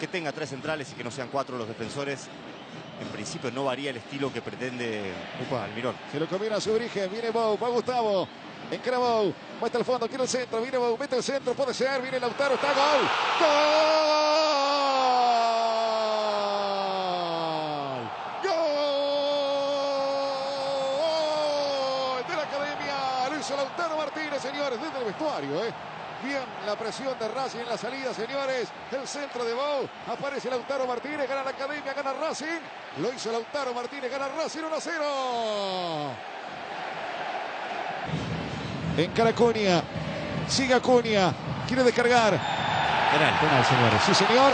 que tenga tres centrales y que no sean cuatro los defensores. En principio no varía el estilo que pretende Almirón. Se lo combina su origen. Viene Bou, va Gustavo. Encara Bou. Muestra el fondo, quiere el centro. Viene Bou, mete el centro. Puede ser. Viene Lautaro. Está gol. ¡Gol! ¡Gol! De la academia. Lo hizo Lautaro Martínez, señores, desde el vestuario. ¿eh? Bien la presión de Racing en la salida, señores. El centro de Bou. Aparece Lautaro Martínez. Gana la academia, gana Racing. Lo hizo Lautaro Martínez, gana Racing 1 a 0. En Caraconia. Sigue Acuña. Quiere descargar. Penal. Penal, señores. Sí, señor.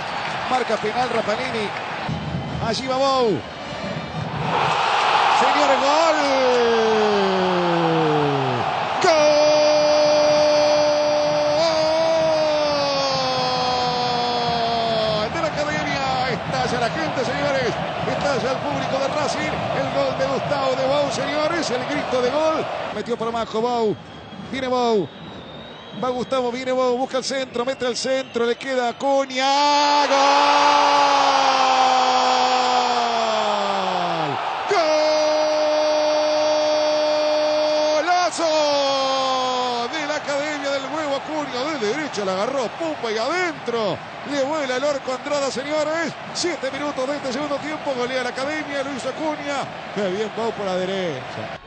Marca penal Rapalini. Allí va Bou. Señores, gol. ¡Gol! De la academia. Estalla la gente, señores. Estalla el público de Racing. El gol de Gustavo de Bou, señores. El grito de gol. Metió por abajo Bou. Viene Bou. Va Gustavo, viene Bou, busca el centro, mete el centro, le queda Acuña. ¡Gol! ¡Golazo! De la Academia del Huevo Acuña, de derecha la agarró, pumpa y adentro. Le vuela el orco Andrada, señores. Siete minutos de este segundo tiempo, golea la Academia, hizo Acuña. Qué bien Bou por la derecha.